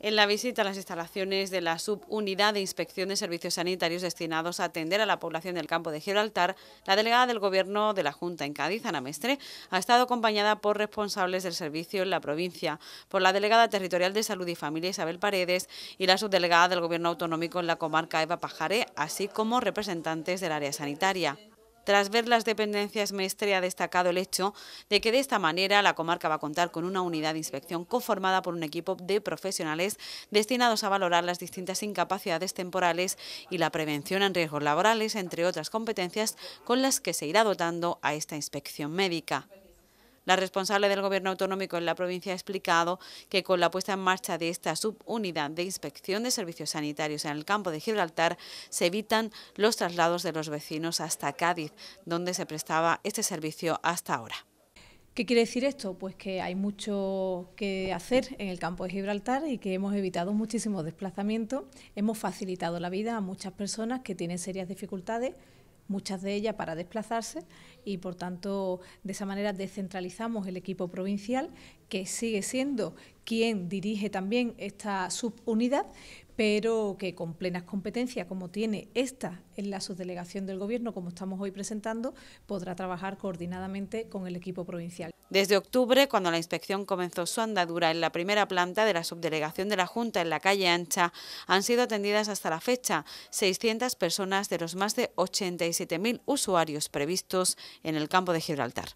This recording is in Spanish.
En la visita a las instalaciones de la Subunidad de Inspección de Servicios Sanitarios destinados a atender a la población del campo de Gibraltar, la delegada del Gobierno de la Junta en Cádiz, Ana Mestre, ha estado acompañada por responsables del servicio en la provincia, por la delegada territorial de Salud y Familia Isabel Paredes y la subdelegada del Gobierno autonómico en la comarca Eva Pajaré, así como representantes del área sanitaria. Tras ver las dependencias, Mestre ha destacado el hecho de que de esta manera la comarca va a contar con una unidad de inspección conformada por un equipo de profesionales destinados a valorar las distintas incapacidades temporales y la prevención en riesgos laborales, entre otras competencias con las que se irá dotando a esta inspección médica. La responsable del Gobierno autonómico en la provincia ha explicado que con la puesta en marcha de esta subunidad de inspección de servicios sanitarios en el campo de Gibraltar se evitan los traslados de los vecinos hasta Cádiz, donde se prestaba este servicio hasta ahora. ¿Qué quiere decir esto? Pues que hay mucho que hacer en el campo de Gibraltar y que hemos evitado muchísimos desplazamientos, hemos facilitado la vida a muchas personas que tienen serias dificultades muchas de ellas para desplazarse y por tanto de esa manera descentralizamos el equipo provincial que sigue siendo quien dirige también esta subunidad, pero que con plenas competencias, como tiene esta en la subdelegación del Gobierno, como estamos hoy presentando, podrá trabajar coordinadamente con el equipo provincial. Desde octubre, cuando la inspección comenzó su andadura en la primera planta de la subdelegación de la Junta en la calle Ancha, han sido atendidas hasta la fecha 600 personas de los más de 87.000 usuarios previstos en el campo de Gibraltar.